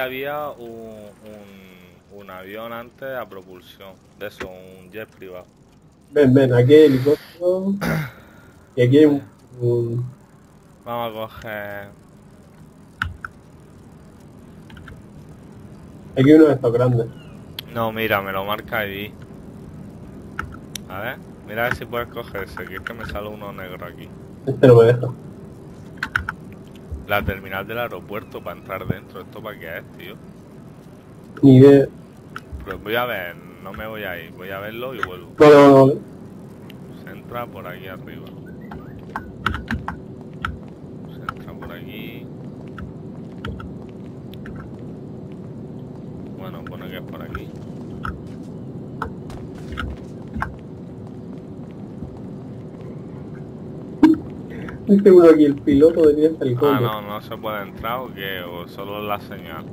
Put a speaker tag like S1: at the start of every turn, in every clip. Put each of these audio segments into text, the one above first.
S1: había un, un, un avión antes a propulsión, de eso, un jet privado.
S2: Ven, ven, aquí hay helicóptero. Y aquí hay un... un-
S1: Vamos a coger...
S2: Aquí hay uno de estos grandes.
S1: No, mira, me lo marca ahí. A ver, mira a ver si puedes coger ese, que es que me sale uno negro aquí.
S2: Este no me deja.
S1: La terminal del aeropuerto para entrar dentro, ¿esto para qué es, tío?
S2: Ni idea.
S1: Pues voy a ver, no me voy a ir, voy a verlo y vuelvo.
S2: Vale.
S1: Se entra por aquí arriba. Se entra por aquí. Bueno, pone que es por aquí.
S2: Dice uno aquí, el piloto de este helicóptero.
S1: Ah, no, no se puede entrar o qué, o solo la señal.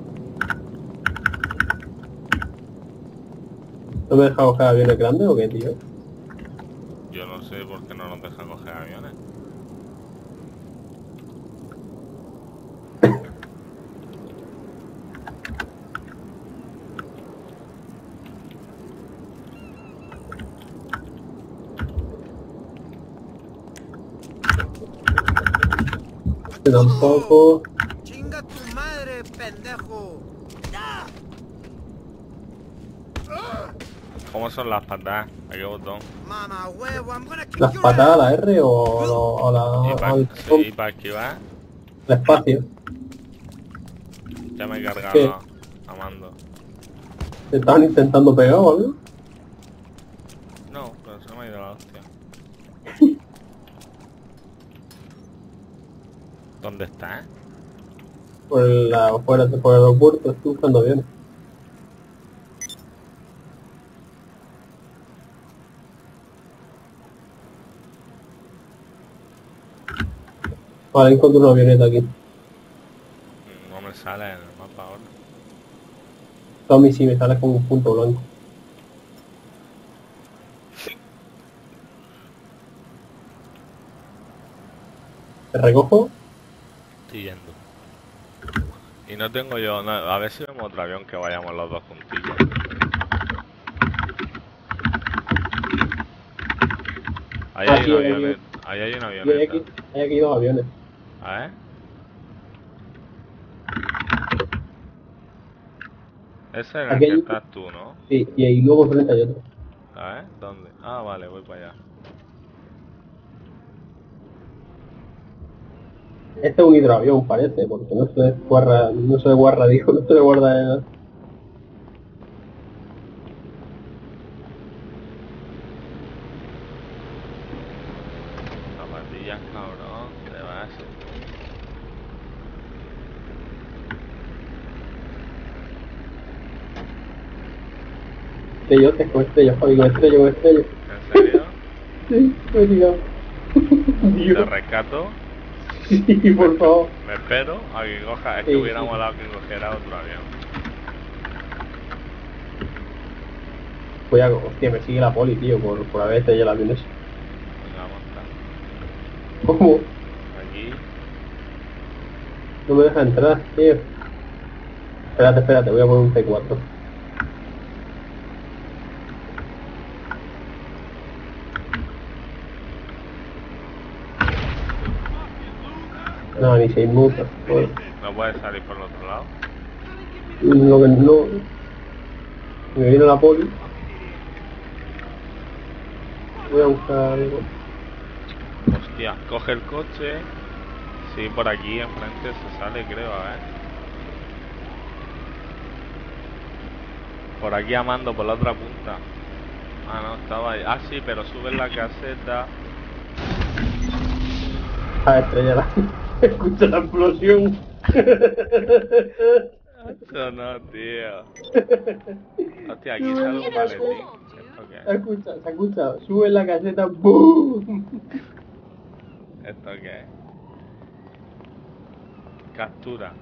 S2: ¿No me deja coger aviones grandes o qué, tío?
S1: Yo no sé por qué no nos deja coger aviones.
S2: Tampoco...
S3: Chinga tu madre, pendejo.
S1: ¿Cómo son las patadas? ¿A qué botón?
S2: ¿Las patadas, la R o, o, o la...
S1: ¿Y
S2: o
S1: para,
S2: el,
S1: sí, para esquivar?
S2: el espacio?
S1: Ya me he cargado
S2: ¿Qué?
S1: Amando.
S2: ¿Te estaban intentando pegar o algo?
S1: No, pero se me ha ido la hostia. ¿Dónde está?
S2: Por la, fuera, por el aeropuerto, estoy buscando aviones. Vale, encontré una avioneta aquí.
S1: No me sale en el mapa ahora.
S2: Mí sí me sale con un punto blanco. ¿Te recojo?
S1: Estoy yendo. Y no tengo yo... no, a ver si vemos otro avión que vayamos los dos juntillos. Ahí hay un
S2: hay
S1: avioneta. Ahí hay un
S2: Y hay
S1: avioneta.
S2: aquí, hay aquí dos aviones.
S1: A ver. Ese es el
S2: Aquí
S1: que
S2: hay-
S1: estás tú, ¿no?
S2: Sí, y ahí luego frente hay otro.
S1: A ver, ¿dónde? Ah, vale, voy para allá.
S2: Este es un hidroavión, parece, porque no se guarda, no se guarda, digo, no se guarda el...
S1: Zapatillas, cabrón, te vas.
S2: Estrello, te con estrello, Javi, con estrello, con estrello.
S1: ¿En serio?
S2: Sí, me he.
S1: ¿Te rescato?
S2: sí, por favor.
S1: Me espero a que coja. Es que
S2: Sí,
S1: hubiera
S2: sí.
S1: molado que cogiera otro avión.
S2: Voy a, hostia, me sigue la poli, tío, por, por haber estrellado el avión ese.
S1: Venga.
S2: ¿Cómo?
S1: Aquí.
S2: No me deja entrar, tío. Espérate, espérate, voy a poner un T4. No, ni seis multas. Bueno,
S1: No puedes salir por el otro lado.
S2: lo que no... Me viene la poli. Voy a buscar algo.
S1: Hostia, coge el coche. Sí, por aquí enfrente se sale, creo, a ver. Por aquí amando, por la otra punta. Ah, no, estaba ahí. Ah, sí, pero sube la caseta.
S2: A estrellar. Escucha la explosión.
S1: Esto no, tío. Hostia, aquí sale un maletín. ¿Esto qué
S2: Se
S1: es?
S2: escucha, se escucha. Sube la caseta. ¡Boom!
S1: ¿Esto qué es? Captura.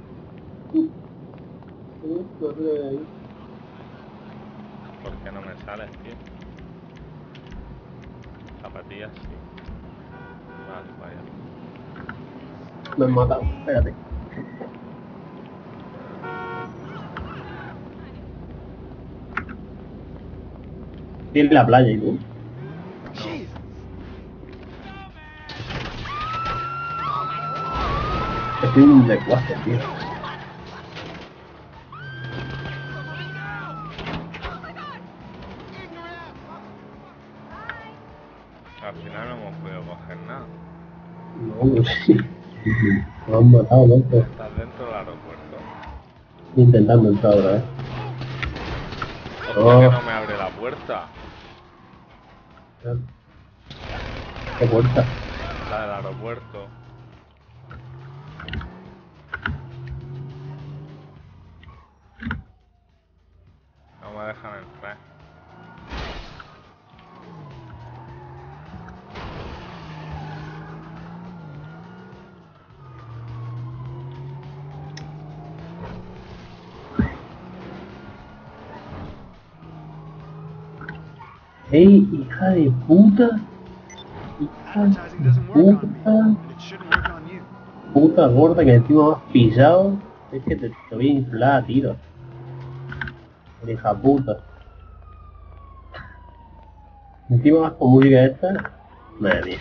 S1: ¿Por qué no me sales, tío? Zapatillas, sí. Vale, vaya.
S2: Lo he matado, espérate. Tiene la playa y tú. Estoy un desguace, tío.
S1: Al final no hemos podido coger nada.
S2: No, no. Nos han matado, loco.
S1: Estás dentro del aeropuerto.
S2: Intentando entrar otra vez.
S1: Hostia,
S2: Oh.
S1: que no me abre la puerta.
S2: ¿Qué puerta?
S1: La del aeropuerto.
S2: ¡Ey, hija de puta! Hija de puta. Puta gorda que encima me has pisado. Es que te, te voy a inflar. Por hija puta. Encima vas con música esta. Madre mía.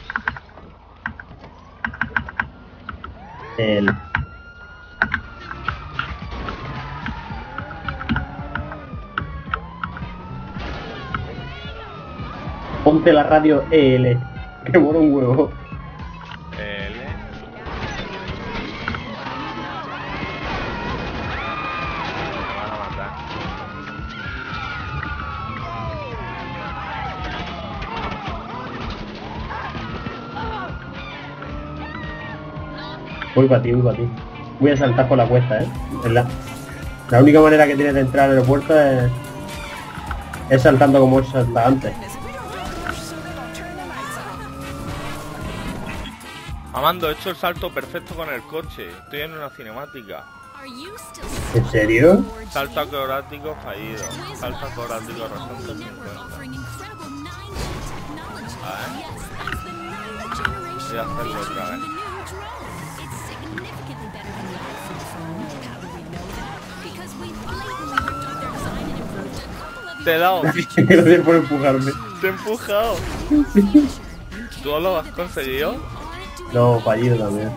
S2: El... Ponte la radio EL. Que mola un huevo.
S1: L. Me van a matar.
S2: Voy para ti, voy para ti. Voy a saltar por la cuesta, ¿eh? ¿Verdad? La única manera que tienes de entrar al aeropuerto es, es saltando como he saltado antes.
S1: Amando, he hecho el salto perfecto con el coche. Estoy en una cinemática.
S2: ¿En serio?
S1: Salto acrobático fallido. Salto acrobático resalto 50. Voy a hacerlo otra vez. Te he dado.
S2: Gracias por empujarme.
S1: Te he empujado. ¿Tú lo has conseguido?
S2: No, fallido también.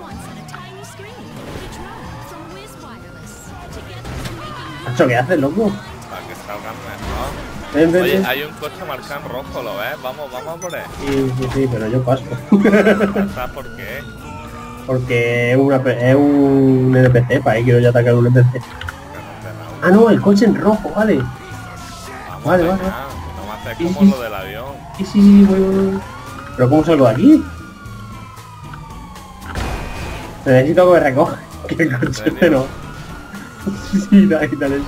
S2: ¿Eso qué haces, loco?
S1: Para que salgan mejor.
S2: Ven, ven,
S1: Oye,
S2: ven.
S1: hay un coche marcado en rojo, ¿lo ves? Vamos, vamos a por él.
S2: Sí, sí, sí, pero yo paso.
S1: ¿Sabes por qué?
S2: Porque es, una, es un NPC, para ahí quiero yo atacar un NPC. Ah, no, el coche en rojo, vale.
S1: Vamos
S2: Vale, vale.
S1: No me haces como
S2: sí.
S1: lo del avión.
S2: Sí, sí, sí, voy, voy, voy. ¿Pero cómo salgo de aquí? Necesito que me recoja. Que el coche
S1: serio?
S2: no. Sí, dale, dale.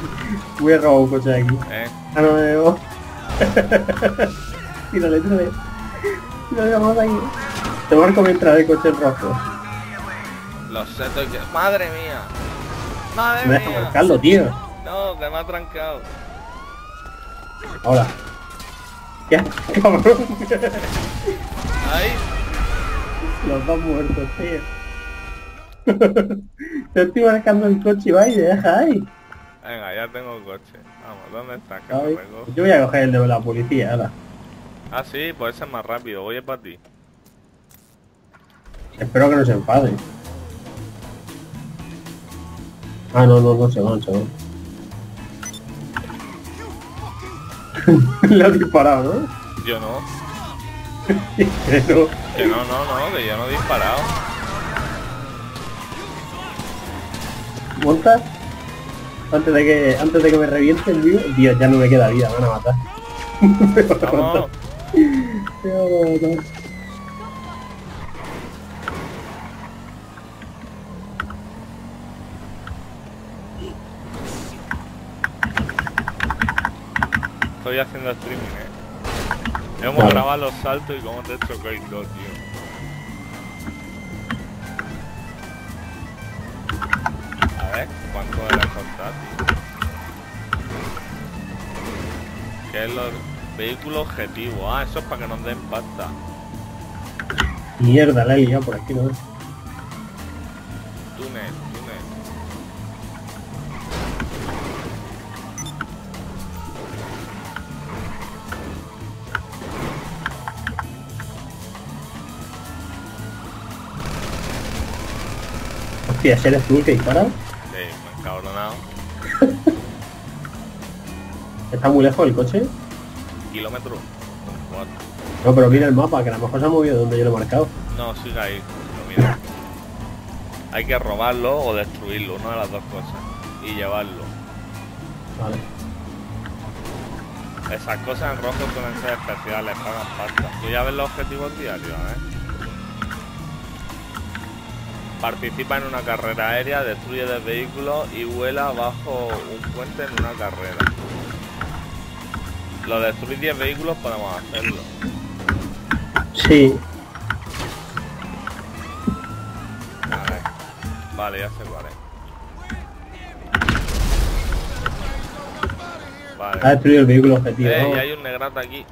S2: Voy a robar un coche de aquí.
S1: ¿Eh?
S2: Ah, no me veo. tírale, tírale. Tírale, vamos aquí. Te marco mientras el coche rojo.
S1: Lo sé, estoy. ¡Madre mía! ¡Madre
S2: Me deja marcarlo, tío.
S1: No, que me ha trancado.
S2: Ahora. ¿Qué? Cabrón.
S1: ¡Ay!
S2: Los dos muertos, tío. Te estoy marcando el coche y va y te deja ahí.
S1: Venga, ya tengo el coche. Vamos, ¿dónde está? Que
S2: Ay,
S1: me pegó.
S2: Yo voy a coger el de la policía ahora.
S1: Ah, sí, pues ese es más rápido. Voy a para ti.
S2: Espero que no se enfade. Ah, no, no, no se van, se van. Le ha disparado, ¿no?
S1: Yo no.
S2: Que no.
S1: Que no, no, no, que yo no he disparado.
S2: ¿Montas? Antes de que antes de que me reviente el vivo, Dios, ya no me queda vida, me van a matar. Me van a matar.
S1: Vamos.
S2: Me van a matar.
S1: Estoy haciendo streaming, eh. Hemos
S2: Vale.
S1: grabado los saltos y cómo te he hecho Quake 2, tío. ¿Cuánto de la tío? ¿Qué es los vehículos objetivos? Ah, eso es para que nos den pasta.
S2: Mierda, la he liado por aquí, ¿no?
S1: Túnel, túnel.
S2: Hostia, ¿ese eres tú que dispara? ¿Está muy lejos el coche?
S1: Kilómetro.
S2: No, pero mira el mapa, que a lo mejor se ha movido donde yo lo he marcado.
S1: No, sigue ahí. Lo miro. Hay que robarlo o destruirlo, una de las dos cosas. Y llevarlo.
S2: Vale.
S1: Esas cosas en rojo suelen ser especiales, pagan pasta. Tú ya ves los objetivos diarios, ¿eh? Participa en una carrera aérea, destruye del vehículo y vuela bajo un puente en una carrera. Lo destruir 10 vehículos podemos hacerlo.
S2: Sí.
S1: A ver. Vale, ya sé es. Vale.
S2: Ha destruido el vehículo objetivo.
S1: Eh,
S2: ¿no?
S1: y hay un negrata aquí.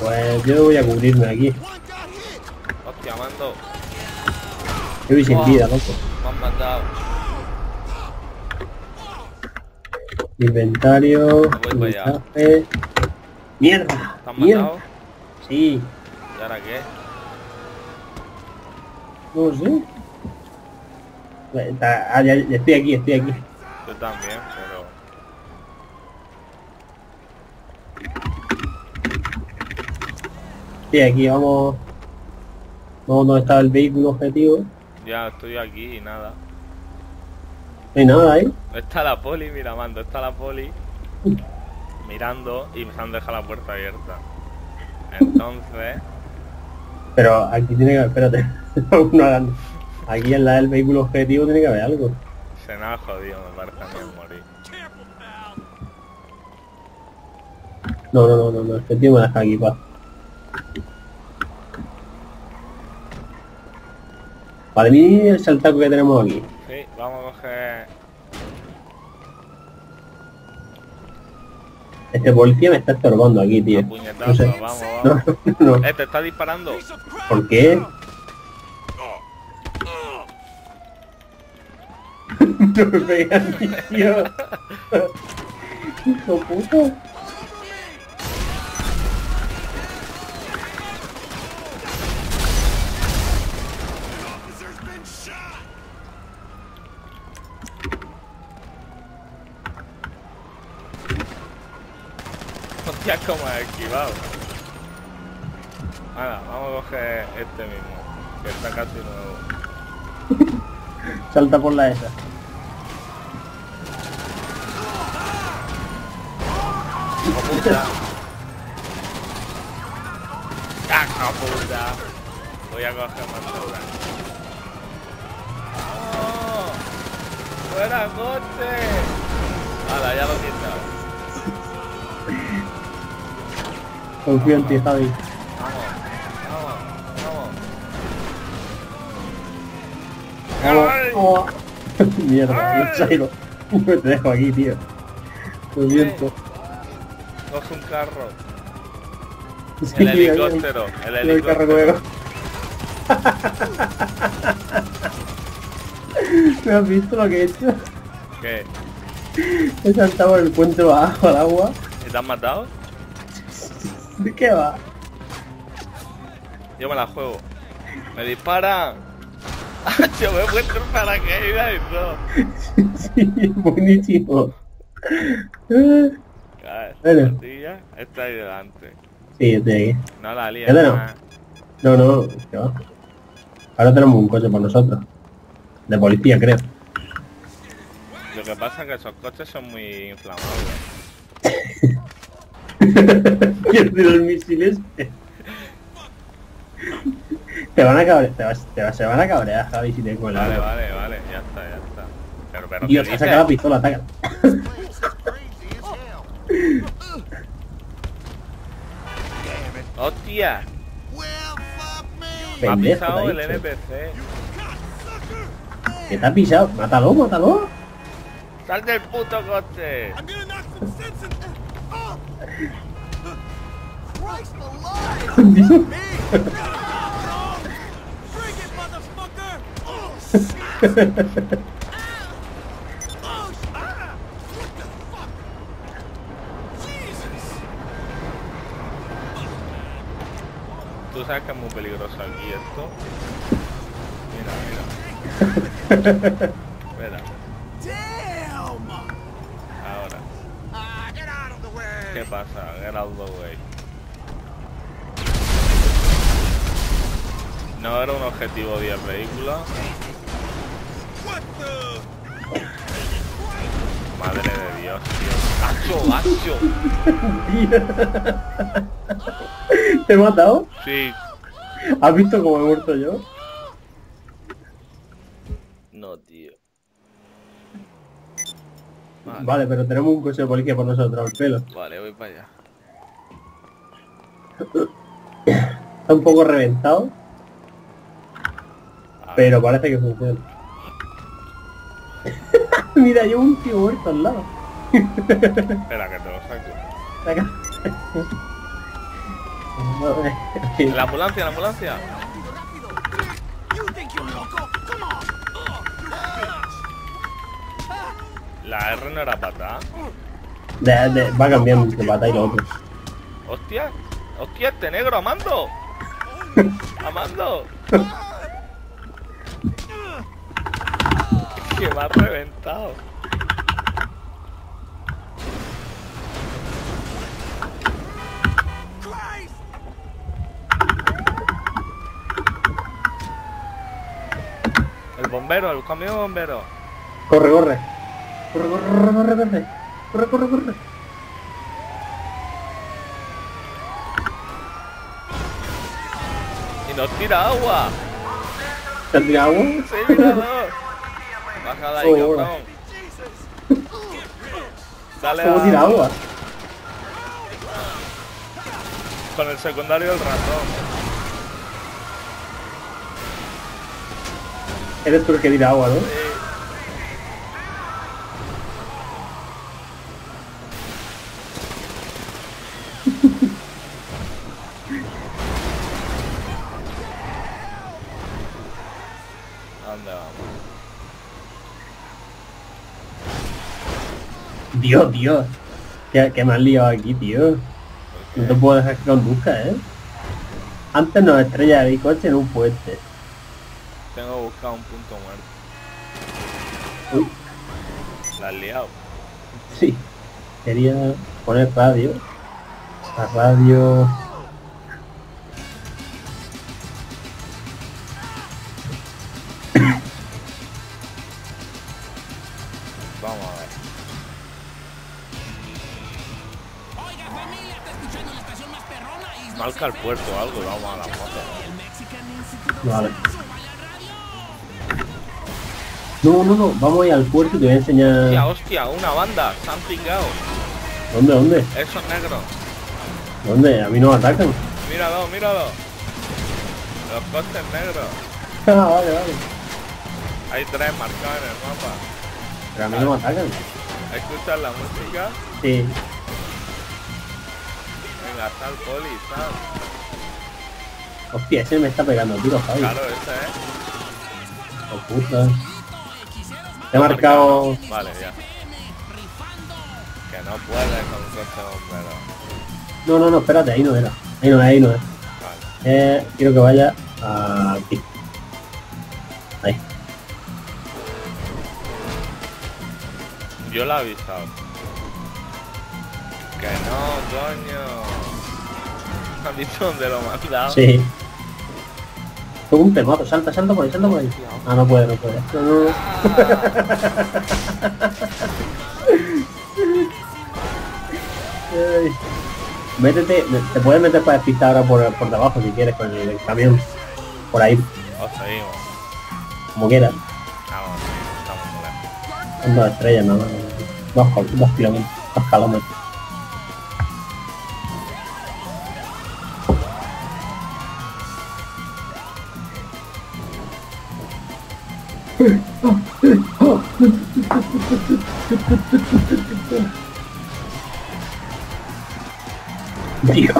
S2: Pues yo voy a cubrirme aquí.
S1: Hostia, mando.
S2: Yo voy sin vida, loco.
S1: Me han matado.
S2: Inventario.
S1: para allá.
S2: mensaje. ¡Mierda!
S1: ¿Te han
S2: ¡Mierda!
S1: matado?
S2: Sí,
S1: ¿Y ahora qué?
S2: no sé. Está- ah, ya, ya estoy aquí, estoy aquí.
S1: Yo también, pero...
S2: Estoy aquí, vamos. Vamos donde estaba el vehículo objetivo.
S1: Ya estoy aquí y nada.
S2: No hay nada ahí.
S1: Está la poli, mira, mando, está la poli mirando y se han dejado la puerta abierta. Entonces,
S2: Pero aquí tiene que haber, espérate. no hagan- Aquí en la del vehículo objetivo tiene que haber algo.
S1: se me ha jodido, me parece a mí morir.
S2: No, no, no, no, no, este tío me deja aquí, paz. Para mí el saltaco que tenemos aquí.
S1: Sí, vamos a coger...
S2: Este policía me está estorbando aquí, tío. No sé.
S1: vamos, vamos.
S2: no.
S1: Eh, te está disparando.
S2: ¿Por qué? no me pegas, tío. Hijo puta.
S1: Hostia, como he esquivado. Nada, vamos a coger este mismo, que está casi nuevo.
S2: Salta por la esa.
S1: ¡Hijo puta! ¡Caja puta! Voy a coger más deuda. ¡No! ¡Fuera coche! ¡Hala, ya lo he quitado!
S2: Confío en ti, Javi.
S1: ¡Vamos! ¡Vamos!
S2: Vamos. Mierda, no sé, no. Te dejo aquí, tío. Lo siento.
S1: Coge un carro.
S2: Sí,
S1: El helicóptero. El
S2: el
S1: helicóptero.
S2: ¿Me has visto lo que he hecho?
S1: ¿Qué?
S2: He saltado por el puente bajo al agua.
S1: ¿Y te han matado?
S2: ¿De qué va?
S1: Yo me la juego. Me disparan. Yo me he puesto el paracaídas y todo.
S2: Sí, buenísimo.
S1: Claro,
S2: Bueno.
S1: está ahí delante.
S2: Sí, estoy ahí.
S1: No la líes.
S2: ¿Qué no? No, no, ¿qué va? Ahora tenemos un coche por nosotros. De policía, creo.
S1: Lo que pasa es que esos coches son muy inflamables.
S2: Quiero tirar el misil este. Te van a cabrear, te vas, te vas- se van a cabrear, Javi, si te cuelas.
S1: Vale, vale, vale, ya está, ya está. Pero, pero,
S2: Dios,
S1: ¿qué
S2: ha sacado la pistola, ataca.
S1: ¡Hostia!
S3: Me.
S1: Ha
S2: Pendejo,
S1: pisado el. NPC.
S2: Que te ha pisado. Mátalo, mátalo.
S1: ¡Sal del puto coche! Tú sabes que muy peligroso aquí esto. Mira, Espera, ¿Qué pasa? Get out the way. No era un objetivo 10 vehículos.
S3: What the?
S1: Madre de Dios, tío. ¡Gacho, gacho!
S2: ¿Te he matado?
S1: Sí.
S2: ¿Has visto cómo he muerto yo?
S1: Vale,
S2: Vale, pero tenemos un coche de policía por nosotros, al pelo.
S1: vale, voy para allá.
S2: Está un poco reventado, pero parece que funciona. Mira, yo un tío muerto al lado.
S1: Espera, que te lo saco. La ambulancia, la ambulancia. La R no era pata.
S2: De- de- va cambiando de pata y lo otro.
S1: ¡Hostia! ¡Hostia, este negro, Amando! ¡Amando! que me ha reventado. El bombero, el camión bombero.
S2: Corre, corre. Corre, corre, corre, corre, corre. Corre, corre.
S1: Y nos tira agua.
S2: ¿Te tirado agua?
S1: Sí, míralo. Baja de ahí,
S2: Oh,
S1: cabrón. Dale
S2: ¿Cómo
S1: a-
S2: tira agua?
S1: Con el secundario del ratón.
S2: Eres tú el que tira agua, ¿no?
S1: Sí. ¿Dónde vamos?
S2: Dios, Dios. ¿Qué, qué me has liado aquí, tío? No te puedo dejar que conduzca, ¿eh? Antes nos estrella el coche en un puente.
S1: Tengo que buscar un punto muerto.
S2: Uy,
S1: La has liado.
S2: sí. Quería poner radio. La radio...
S1: el puerto o algo y vamos a la moto.
S2: Vale.
S4: Al.
S2: No, no, no. Vamos a ir al puerto y te voy a
S1: Hostia,
S2: enseñar...
S1: hostia, una banda. Se han pingado.
S2: ¿Dónde, dónde?
S1: Esos negros.
S2: ¿Dónde? A mí no me atacan.
S1: Míralo, míralo. Los coches negros.
S2: Ah, vale, vale.
S1: Hay tres marcados en el mapa.
S2: Pero a mí no me atacan.
S1: ¿Escuchas la música?
S2: Sí.
S1: Venga, está el poli, ¿sabes?
S2: Hostia, ese me está pegando tiro, Javi.
S1: Claro, ese es.
S2: Oh, puta. Te he marcado...
S1: Vale, ya. Que no puede con coche bombero.
S2: No, no, no, espérate, ahí no era. Ahí no es, ahí no es.
S1: Vale.
S2: Eh, quiero que vaya aquí. Ahí.
S1: Yo la he avisado. Que no, coño. ¿Has visto dónde lo he mandado?
S2: Sí. Un temazo, salta, salta por ahí, salta por ahí. Ah, no puede, no puede. No, no, no. Ay. Métete, te puedes meter para despistar ahora por, por debajo si quieres con el, el camión. Por ahí,
S1: Os seguimos.
S2: como quieras.
S1: Vamos, sí, estamos muy lejos.
S2: Son dos estrellas nada más. Dos, dos kilómetros, dos kilómetros. Dios.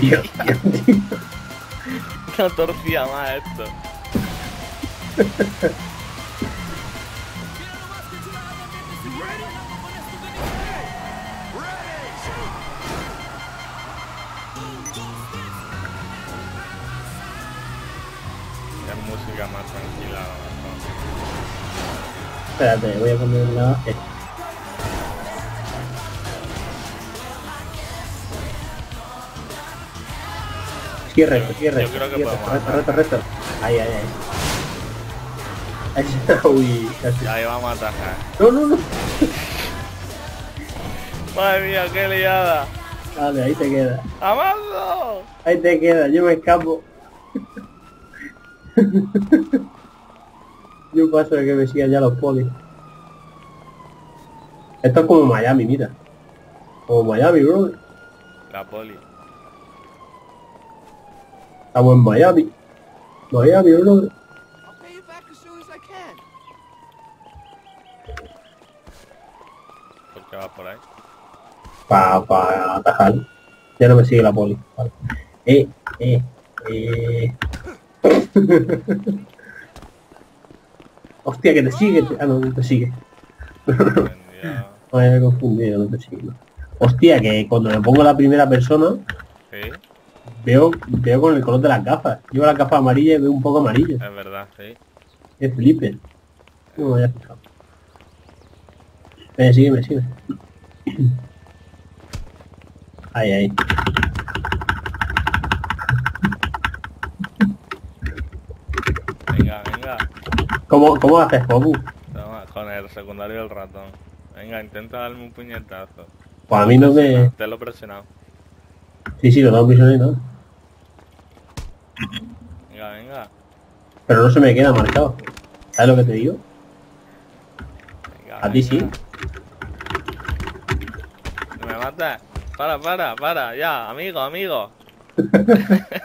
S2: Dios, Dios, Dios.
S1: No torcía más
S2: Espérate, voy a poner la... E. Sigue recto,
S1: Yo
S2: recto,
S1: creo que
S2: recto, recto, recto, ahí, ahí. Ahí, Uy, casi.
S1: Ahí vamos a atajar.
S2: No, no, no.
S1: Madre mía, qué liada.
S2: Vale, ahí te queda.
S1: ¡Amando!
S2: Ahí te queda, yo me escapo. yo paso de que me sigan ya los polis. Esto es como Miami, mira. Como Miami, bro.
S1: La poli.
S2: Estamos en Miami. Miami, bro.
S1: ¿Por qué vas por ahí?
S2: Para pa atajar. Ya no me sigue la poli. Vale. Eh, eh, eh. Hostia, que te sigue. Ah, no, no te sigue. Me había confundido, no te sigue. no. Hostia, que cuando me pongo la primera persona,
S1: Sí,
S2: veo, veo con el color de las gafas. Llevo las gafas amarillas y veo un poco amarillo.
S1: es verdad, sí.
S2: Es flipe. No me había fijado. Eh, sígueme, sígueme. Ahí, ahí.
S1: Venga, venga.
S2: ¿Cómo, cómo haces, Popu?
S1: Toma, con el secundario del ratón. Venga, intenta darme un puñetazo.
S2: Pues a mí no me...
S1: Te lo he presionado.
S2: Sí, sí, lo tengo prisionero, ¿no?
S1: Venga, venga.
S2: Pero no se me queda marcado. ¿Sabes lo que te digo?
S1: venga
S2: A ti sí.
S1: No me matas. Para, para, para. Ya, amigo, amigo.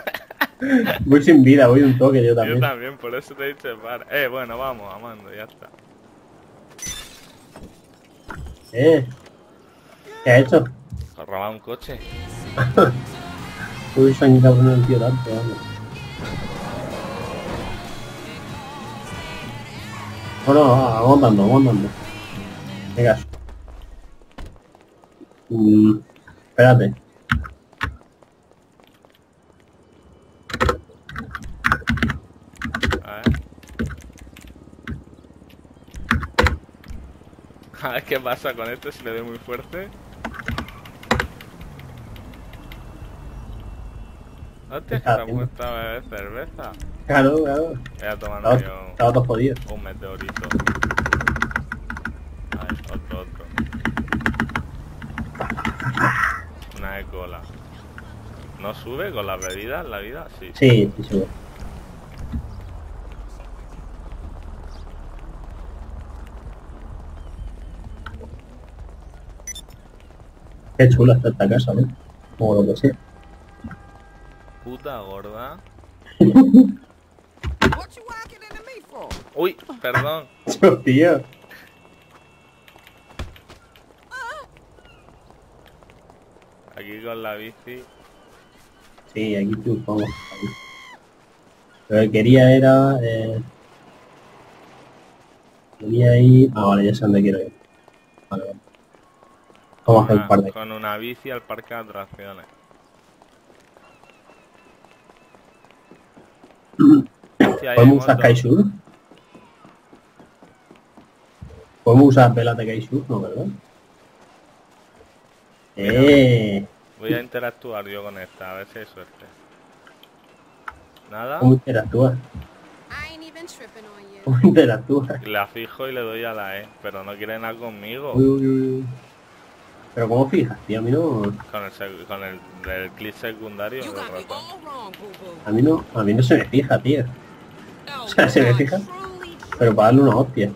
S2: Voy sin vida, voy un toque yo
S1: Yo
S2: también.
S1: también, por eso te he dicho para. Eh, bueno, vamos, amando, ya está.
S2: Eh. ¿Qué ha hecho?
S1: Has robado un coche.
S2: Uy, se han encabronado el tío tanto, vamos. Bueno, vamos dando. Venga. Mm, espérate.
S1: A ver. A ver qué pasa con este si le doy muy fuerte. Hostia, que te puesto a beber cerveza.
S2: Claro, claro.
S1: Voy a
S2: Estaba,
S1: yo
S2: estaba todo jodido.
S1: un meteorito. Ay, otro, otro. Una de cola. ¿No sube con las bebidas la vida? Sí.
S2: Sí, sí, sí. Qué chula está esta casa, ¿no? O lo que sea.
S1: Puta gorda. Uy, perdón.
S2: Yo, tío.
S1: Aquí con la bici.
S2: Sí, aquí triunfamos. Lo que quería era... Eh... Quería ir... Ah, vale, ya sé dónde quiero ir. Vale, vale. Vamos a hacer un par de...
S1: con una bici al parque de atracciones. Hay
S2: ¿Podemos usar. Kaisur? ¿Podemos usar velas de Kaisur? No, ¿verdad? Eh,
S1: Voy a interactuar yo con esta, a ver si hay suerte. Nada.
S2: ¿Cómo interactúas?
S5: I ain't even tripping on you.
S2: ¿Cómo interactúas?
S1: La fijo y le doy a la E, pero no quiere nada conmigo.
S2: Uy, uy, uy. Pero ¿cómo fijas, tío? A mí no...
S1: Con el, con el, el clip secundario.
S2: A mí no... A mí no se me fija, tío. O sea, ¿se me fija? Pero para darle una hostia.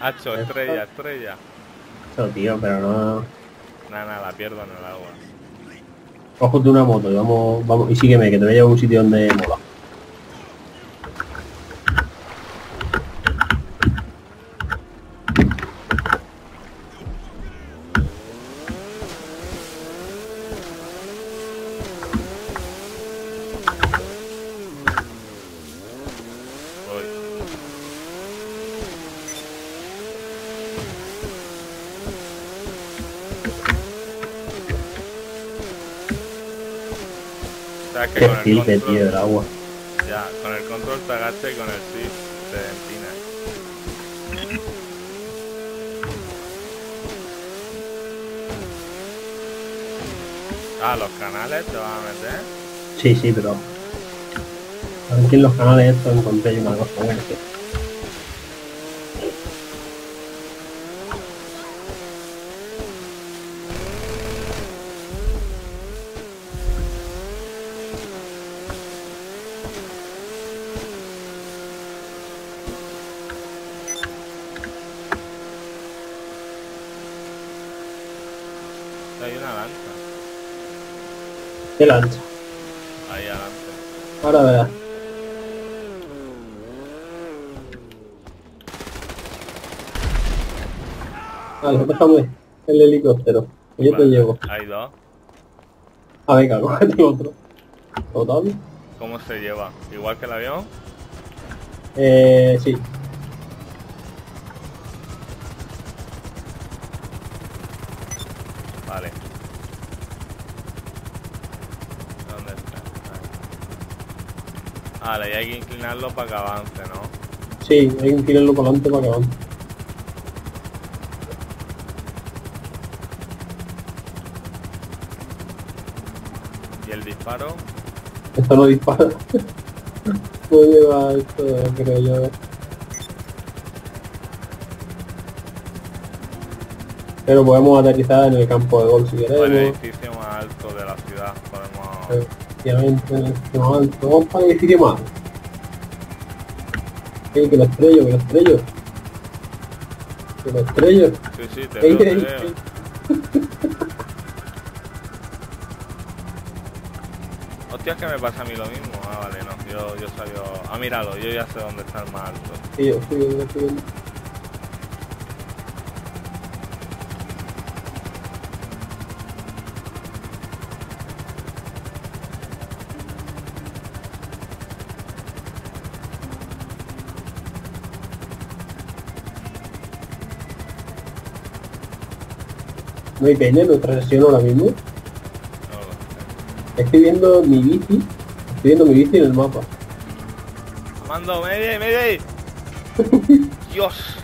S1: Hacho, estrella, estrella.
S2: Eso, tío, pero no...
S1: Nada, nada, la pierdo en el agua.
S2: Cógete una moto y vamos, vamos, y sígueme, que te voy a llevar a un sitio donde mola.
S1: Voy. ¿Sabes que
S2: Qué
S1: con el control
S2: tío, del agua.
S1: Ya, con el control te agacha y con el shift te empina. Ah, los canales te van a meter.
S2: Sí, sí, pero... Aquí en los canales estos encontré una cosa buena ¿Qué lancha?
S1: Ahí adelante.
S2: Ahora verás. Vale, déjame el helicóptero. que Yo te llevo.
S1: Hay dos.
S2: Ah, venga, cógete otro. ¿Total?
S1: ¿Cómo se lleva? ¿Igual que el avión?
S2: Eh, sí.
S1: Vale. ¿Dónde está? Ahí. Vale, y hay que inclinarlo para que avance, ¿no?
S2: Sí, hay que tirarlo para adelante para que avance.
S1: Y el disparo,
S2: Esto no dispara. Puedo llevar esto, creo yo. Pero podemos aterrizar en el campo de gol si
S1: o el
S2: queremos.
S1: edificio más alto de la ciudad. Podemos...
S2: Efectivamente. Vamos para el edificio más que lo estrello, que lo estrello. Que lo estrello.
S1: Sí, sí, te
S2: Ey,
S1: veo, te veo. Hostia, es que me pasa a mí lo mismo. Ah, vale, no. Yo, yo salgo... Ah, míralo, yo ya sé dónde está el más alto.
S2: Sí, yo estoy viendo, estoy viendo. No hay en nuestra sesión ahora mismo. Estoy viendo mi bici. Estoy viendo mi bici en el mapa.
S1: Mando, media, media. Dios.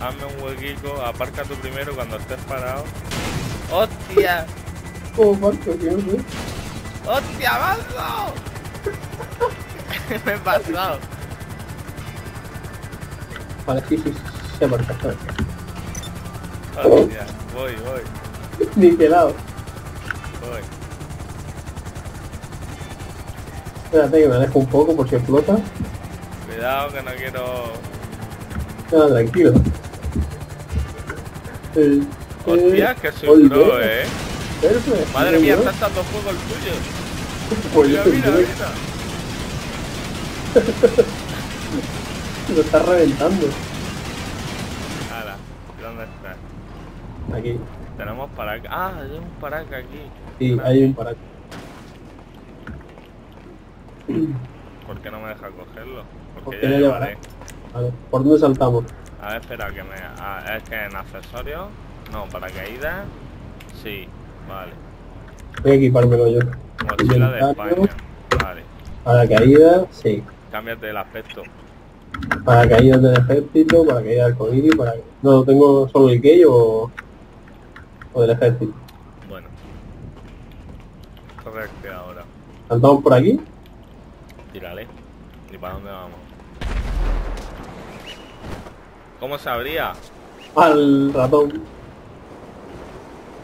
S1: Hazme un huequico, aparca tú primero cuando estés parado. ¡Hostia!
S2: ¿Cómo no sé.
S1: ¡Hostia, mazo! Me he pasado.
S2: Vale, sí, sí, sí, se se aparca.
S1: Hostia, voy, voy,
S2: Ni pelado.
S1: voy.
S2: Espérate que me alejo un poco por si explota.
S1: Cuidado que no quiero.
S2: Nada, tranquilo. Eh,
S1: Hostia, que soy pro, eh. Madre mía,
S2: ¿no?
S1: está echando fuego el tuyo. Mira, mira, mira.
S2: Lo está reventando.
S1: Ahora, ¿dónde está?
S2: Aquí.
S1: Tenemos paraca. Ah, hay un paraca aquí.
S2: Sí, hay un para
S1: ¿Por qué no me deja cogerlo?
S2: ¿Por
S1: Porque ya llevaré.
S2: Vale, ¿por dónde saltamos?
S1: A ver, espera, que me. ah, es que en accesorios. No, paracaídas. Sí, vale.
S2: Voy a equipármelo yo.
S1: Mochila de. España. Vale.
S2: Para caídas, sí.
S1: Cámbiate el aspecto.
S2: Para caídas del ejército, para caídas del arcoíris, para... No, tengo solo el gay o... o del ejército.
S1: Bueno. Correcto ahora.
S2: ¿Saltamos por aquí?
S1: Tírale. ¿Y para dónde vamos? ¿Cómo se abría?
S2: Al ratón.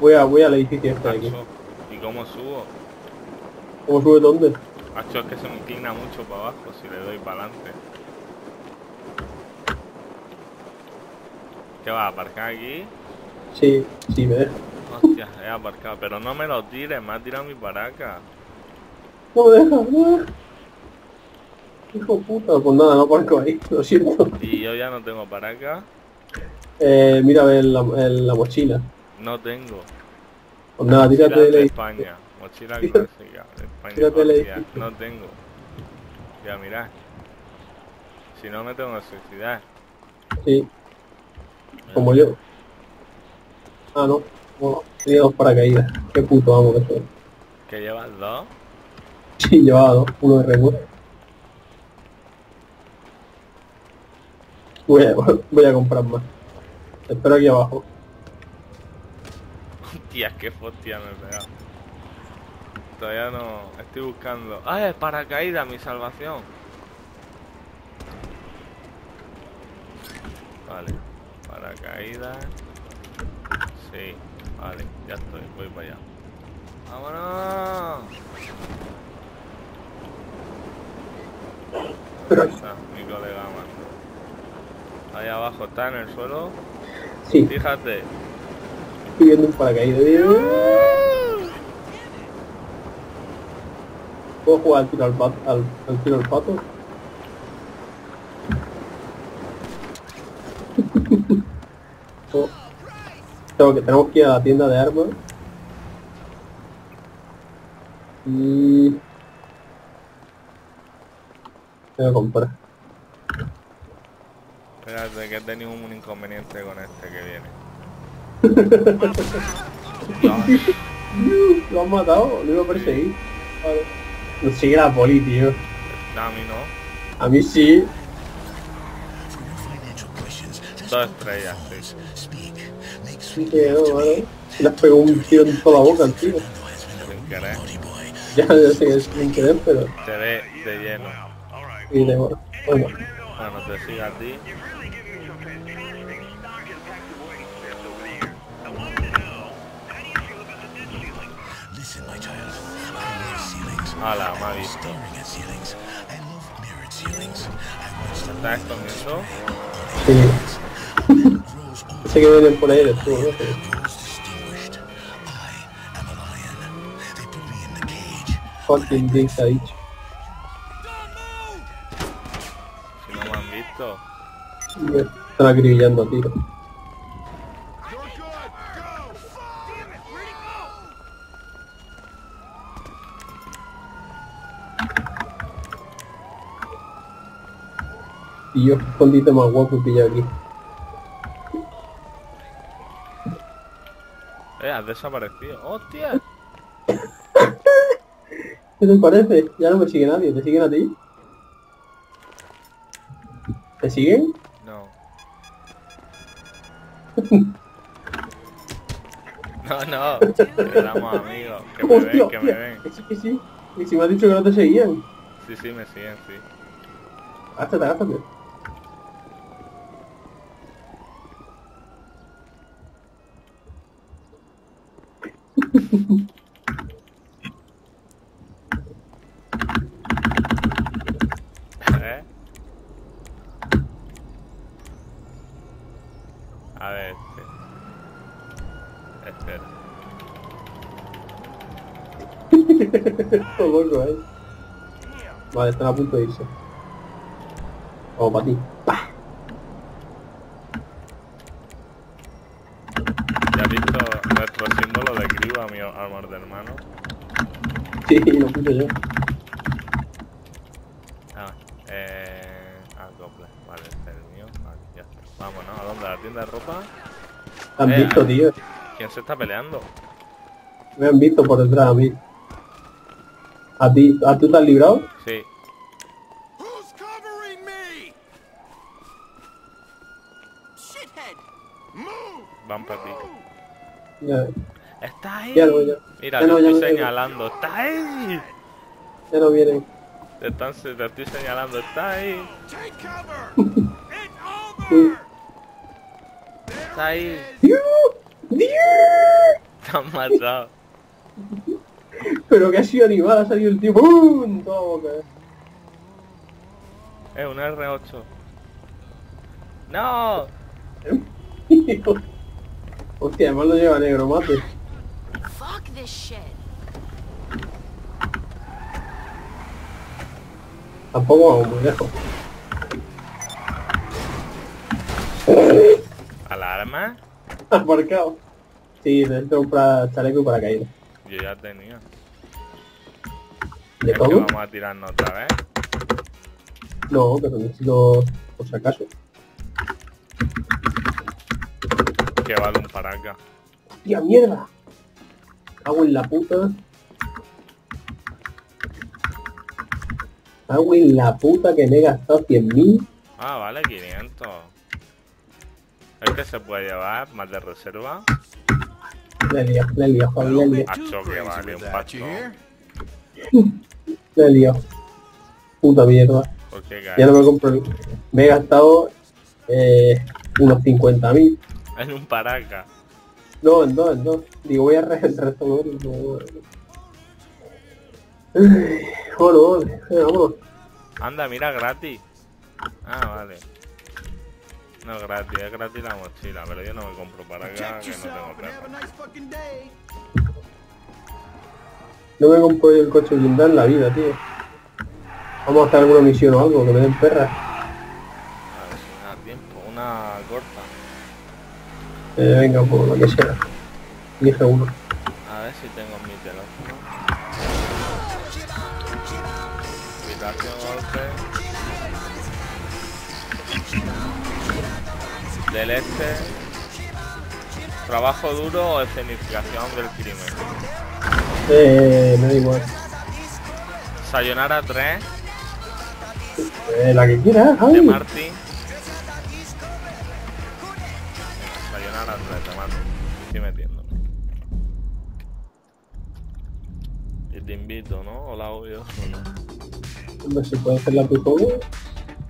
S2: Voy, a, voy al edificio este de aquí.
S1: ¿Y cómo subo?
S2: ¿Cómo sube dónde?
S1: Acho, es que se me inclina mucho para abajo si le doy para adelante. ¿Qué va a aparcar aquí?
S2: Sí, sí, me deja.
S1: Hostia, he aparcado. Pero no me lo tires, me ha tirado mi paraca.
S2: No me deja, no deja. Hijo puta, pues nada, no aparco ahí, lo siento.
S1: Y yo ya no tengo paraca.
S2: Eh, mira a ver la, en la mochila.
S1: No tengo.
S2: Pues nada, tírate
S1: de. España. Mochila clásica España. Hostia, no tengo. Ya, mirad. Si no me tengo que suicidar.
S2: Sí. Como yo. Ah, no. No, tenía dos paracaídas. Qué puto amo que soy.
S1: ¿Que llevas dos?
S2: Sí, llevaba dos. Uno de Red Voy a, voy a comprar más. Te espero aquí abajo.
S1: Hostia, qué hostia me he pegado. Todavía no... Estoy buscando... ¡Ah, el paracaídas, mi salvación! Vale. Paracaídas... Sí, vale, ya estoy, voy para allá. ¡Vámonos! Ahí está, mi colega mando. Ahí abajo está en el suelo.
S2: sí,
S1: Fíjate.
S2: estoy viendo un paracaídas. ¿Puedo jugar al tiro al, pato, al, al tiro al pato? Oh. Tengo que, tenemos que ir a la tienda de armas. Y... Voy a comprar.
S1: Espérate que he tenido un inconveniente con este que viene.
S2: Lo han matado, lo iba a perseguir. Vale. Nos sigue la poli, tío.
S1: a mí no.
S2: A mí sí.
S1: Dos estrellas, sí.
S2: Sí que no, vale. Le has pegado un tiro en toda la boca tío.
S1: Sin querer.
S2: Ya, ya sé que es sin querer, pero...
S1: Te ve de lleno.
S2: Y de bueno. Bueno,
S1: Bueno, te sigue a ti.
S2: Tú, ¿no? Sí.
S6: grows distinguished. I am a lion. They put me in the cage.
S2: Fucking Jinx ha dicho.
S1: Si no me han visto.
S2: Me están acribillando a tiro. Y yo escondite más guapo pillado aquí.
S1: Eh, has desaparecido. ¡Hostia!
S2: ¿Qué te parece? Ya no me sigue nadie. ¿Te siguen a ti? ¿Te siguen?
S1: No. No, no. Que éramos amigos. Que me
S2: Hostia,
S1: ven, que me ven.
S2: Que sí, que sí. Y si me has dicho que no te seguían.
S1: Sí, sí, me siguen, sí.
S2: Gástate, gástate.
S1: ¿Eh? A ver, este. Espera.
S2: Todo loco, eh. Vale, están a punto de irse. Vamos para ti. ¡Pah!
S1: ¿Ya has visto nuestro símbolo de criba, mi amor de hermano?
S2: Sí, lo puse yo.
S1: Ah, eh... Acople. Vale, este es el mío. Vale, ya está. Vámonos, ¿a dónde? ¿A la tienda de ropa?
S2: ¿Te han
S1: Eh,
S2: visto, tío?
S1: ¿Quién se está peleando?
S2: Me han visto por detrás a mí. ¿A ti? ¿A tú te has librado?
S1: Sí.
S3: Who's covering me?
S4: Shithead!
S3: Move!
S1: Van para ti.
S2: Ya,
S1: ¡Está ahí!
S2: ya, no, ya,
S1: Mira,
S2: Ya
S1: te
S2: no,
S1: estoy
S2: no,
S1: señalando. ¡Está ahí!
S2: ya no vienen.
S1: Te, están, te estoy señalando. ¡Está ahí! ¡Está ahí!
S2: ¡Dios! ¡Dios!
S1: Te han matado.
S2: Pero que ha sido animal, ha salido el tío. ¡Bum! Toda boca.
S1: Eh, un R8. ¡No!
S2: Hostia, además lo lleva negro, mate.
S5: This shit.
S2: Tampoco vamos muy lejos.
S1: ¿Alarma?
S2: Has marcado. Sí, necesito comprar chaleco y paracaídas.
S1: Yo ya tenía.
S2: ¿De todo?
S1: vamos a tirarnos otra vez.
S2: No, pero necesito por si acaso.
S1: Que vale un paraca.
S2: ¡Tía mierda! Hago en la puta. Hago en la puta que me he gastado 100.000.
S1: Ah, vale, 500. Este se puede llevar, más de reserva.
S2: Le he liado, le he liado, joder, le he liado,
S1: Hacho que vale un pacto.
S2: le he liado. Puta mierda. Ya no me compro Me he gastado eh, unos 50.000.
S1: en un paraca.
S2: No, en dos, en dos. Digo, voy a re el. Ay, Bueno, vámonos.
S1: Anda, mira, gratis. Ah, vale. No es gratis, es gratis la mochila, pero yo no me compro paraca
S3: Check
S1: que no tengo
S3: yourself and have a
S1: perro.
S3: nice fucking day.
S2: No me compro yo el coche blindado en la vida, tío. Vamos a hacer alguna misión o algo, que me den perras.
S1: A ver si me da tiempo. Una corta.
S2: Eh, venga, por lo que sea. Elige uno.
S1: A ver si tengo mi teléfono. Habitación golpe. Del este. Trabajo duro o escenificación del crimen.
S2: Eh, me da igual.
S1: Sayonara 3
S2: Eh, la que quieras,
S1: de
S2: ay.
S1: ¿No? O la yo.
S2: Hombre, se puede hacer la pistola.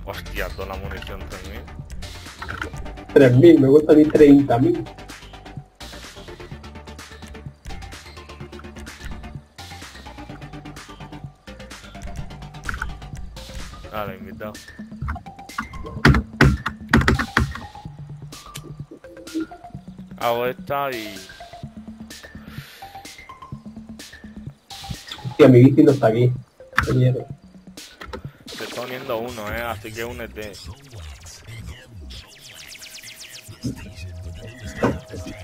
S1: Hostia, toda la munición también.
S2: 3.000, me cuesta a mí 30.000.
S1: Vale, invitado. Hago esta y...
S2: Hostia, mi bici no está aquí. Qué mierda.
S1: Te está uniendo uno, ¿eh? Así que únete.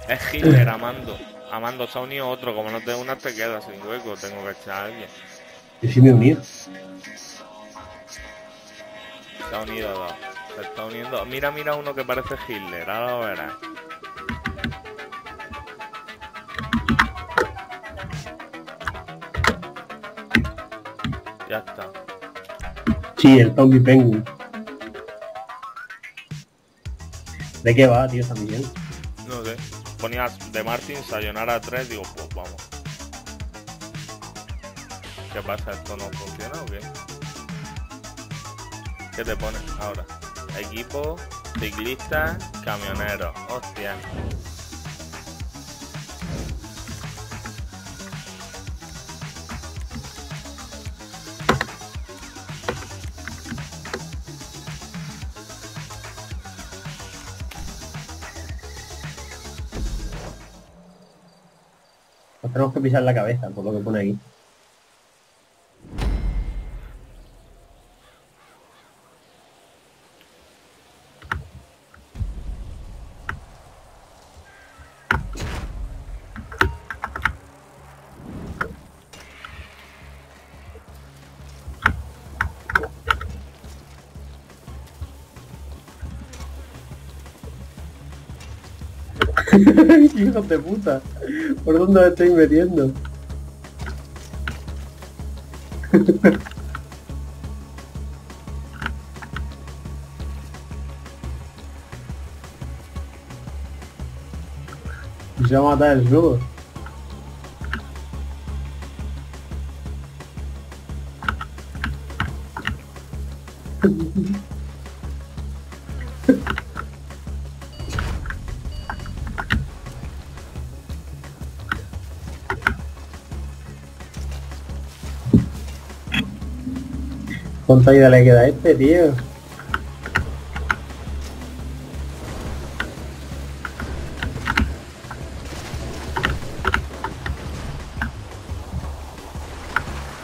S1: Es Hitler, Amando. Amando, se ha unido otro. Como no te unas, te quedas sin hueco. Tengo que echar a alguien.
S2: Yo sí me.
S1: Se ha unido dos. Se está uniendo. Mira, mira uno que parece Hitler. Ahora lo verás. Ya está.
S2: Sí, el Zombie Penguin. ¿De qué va, tío, misión?
S1: No sé. Ponías de Martin, Sayonara 3, digo, pues vamos. ¿Qué pasa? ¿Esto no funciona o qué? ¿Qué te pone ahora? Equipo, ciclistas, camioneros. Hostia.
S2: Tenemos que pisar la cabeza, por lo que pone aquí. Hijos de puta. ¿Por dónde me estoy metiendo? A matar el nudo. ¿Cuánta vida le queda a este, tío?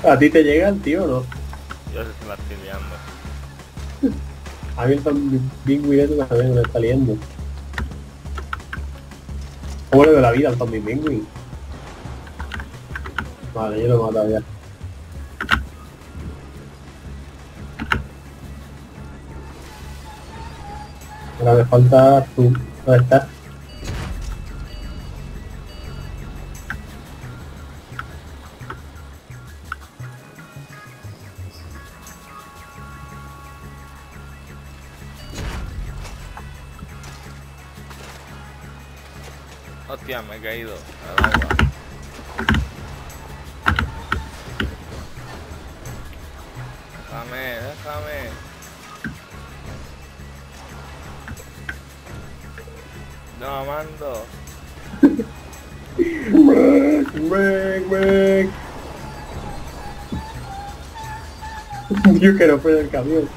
S2: ¿A ti te llega el tío o no?
S1: Yo sé si estoy liando.
S2: A mí el zombie pingüino también me está liando. ¿Cómo le veo la vida al zombie pingüino? Vale, yo lo he matado ya. ahora me falta tú. ¿Dónde estás?
S1: Hostia, me he caído.
S2: Dios que no fue el camión.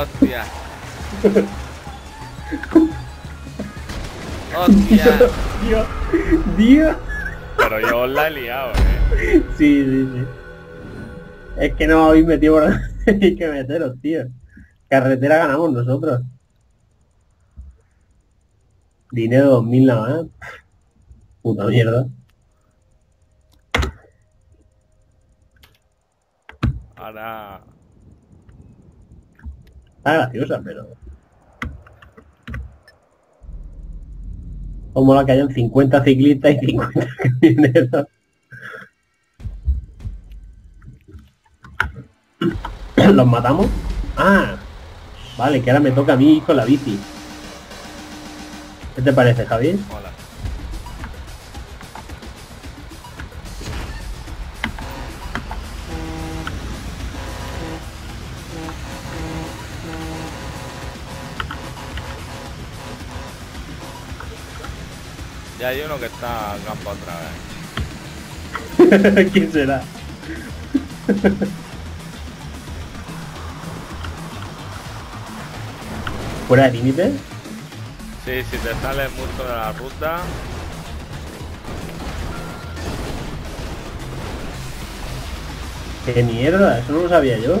S1: Hostia. Hostia.
S2: Dios, Dios.
S1: Pero yo os la he liado, eh.
S2: Sí, sí, sí. Es que no habéis metido por hay que meteros, tío. Carretera ganamos nosotros. Dinero 2000 nada más. Puta mierda.
S1: Ahora.
S2: Está graciosa, pero... Como la que hayan 50 ciclistas y 50 camioneros. ¿Los matamos? Ah, vale, que ahora me toca a mí ir con la bici. ¿Qué te parece, Javier?
S1: Hola. Ya hay uno que está al campo otra vez.
S2: ¿Quién será? ¿Fuera de límite?
S1: Sí, si te sales mucho de la ruta,
S2: ¡Qué mierda! Eso no lo sabía yo.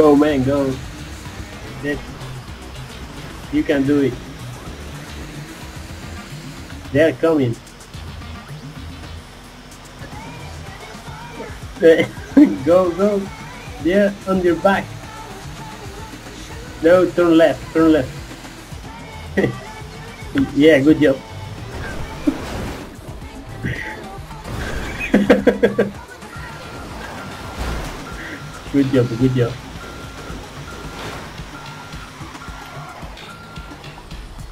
S2: Go, man, go. That, you can do it. They're coming. go, go. They're on your back. No, turn left, turn left. yeah, good job. good job, good job.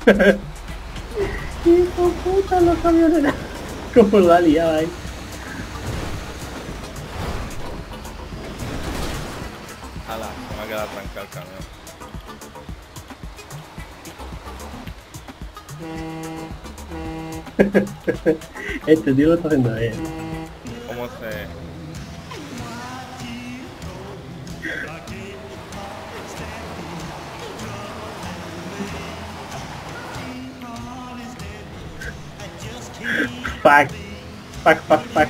S2: Hijo puta, los camioneros. Como la liaba ahí.
S1: Ala, se me ha quedado trancado el camión.
S2: Este tío lo está haciendo bien. Fuck, fuck, fuck.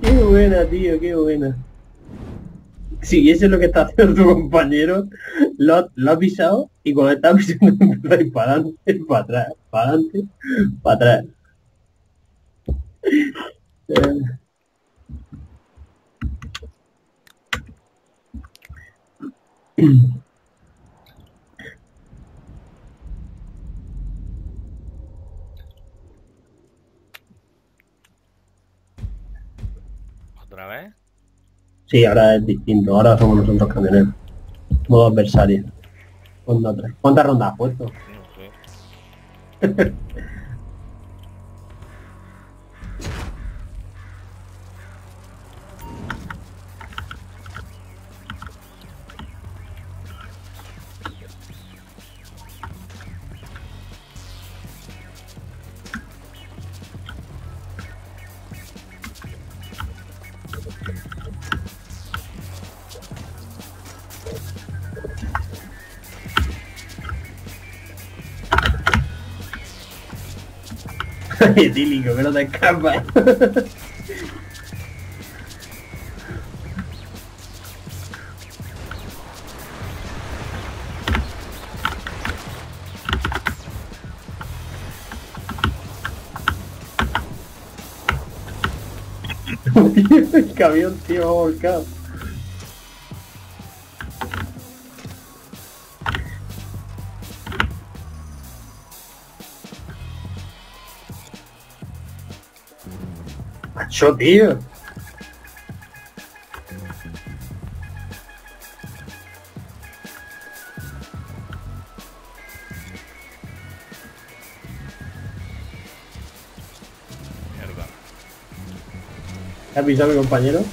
S2: Qué buena, tío, qué buena. Si eso es lo que está haciendo tu compañero, lo, lo ha pisado y cuando está pisando para adelante, para atrás, para adelante, para atrás.
S1: ¿Otra vez?
S2: Sí, ahora es distinto, ahora somos nosotros camioneros. Modo adversario. ¿Cuántas rondas has puesto?
S1: No sé.
S2: etílico, que no te escapa. el camión, tío, volcado. Macho, tío. ¿Has visto a mi compañero?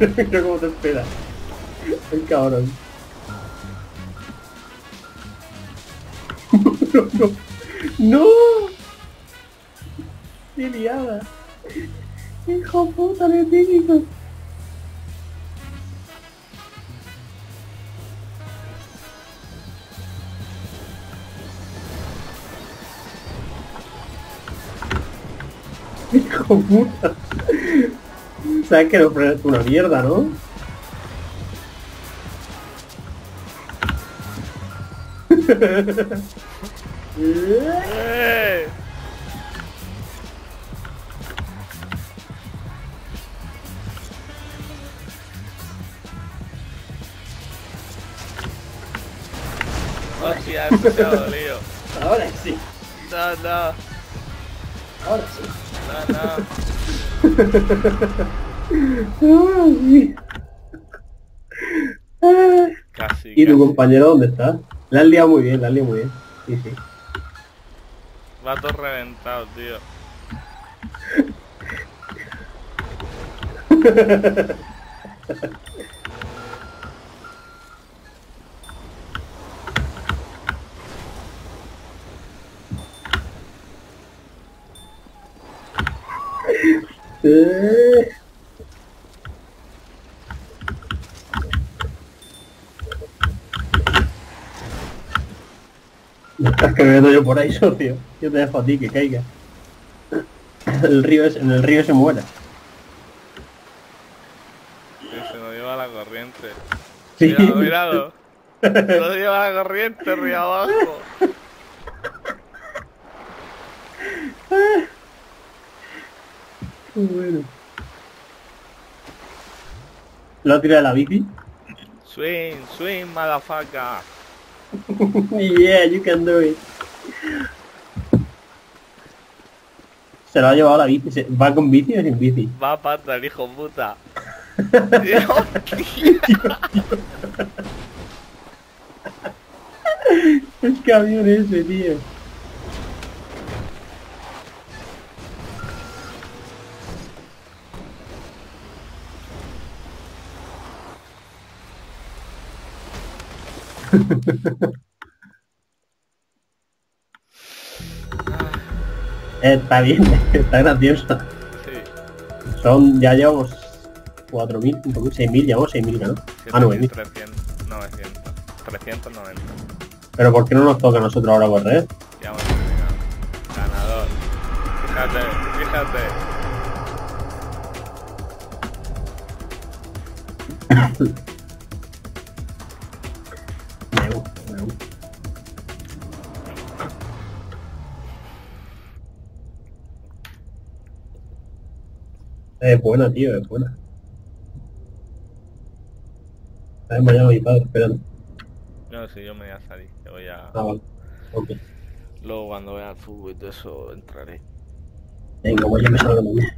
S2: Mira cómo te espera. El cabrón. no, no. ¡No! ¡Qué liada! ¡Hijo puta de típico! ¡Hijo puta! Sabes que no frenas una mierda, ¿no?
S1: ¡Eh! Hostia, se ha dolido.
S2: Ahora sí,
S1: No, no,
S2: ahora sí.
S1: no, no. Casi.
S2: ¿Y tu
S1: casi.
S2: compañero dónde está? La has liado muy bien, la has liado muy bien. Sí, sí.
S1: Va todo reventado, tío.
S2: Me estás cagando yo por ahí, socio. Yo te dejo a ti que caiga. El río es, en el río se muera.
S1: Se nos lleva la corriente.
S2: Sí.
S1: Cuidado, cuidado. Se nos lleva la corriente río abajo.
S2: Qué bueno. ¿Lo ha tirado de la bici?
S1: Swing, swing, motherfucker.
S2: yeah, you can do it. Se lo ha llevado la bici. ¿Se- ¿Va con bici o sin bici?
S1: Va a pata el hijo puta. Dios,
S2: El camión ese, tío. Está bien, está gracioso.
S1: Sí,
S2: Son, ya llevamos 4.000, 6.000, llevamos 6.000, ¿no? Ah, 9.000.
S1: 300, 900, 390.
S2: Pero ¿por qué no nos toca a nosotros ahora correr?
S1: Ya hemos terminado. Ganador. Fíjate, fíjate.
S2: Es buena, tío, es buena. Está mañana mi padre, esperando.
S1: No, si yo me voy a salir, que voy a...
S2: Ah, vale. Ok.
S1: Luego cuando vea el fútbol y todo eso entraré.
S2: Venga, voy a me salgo también.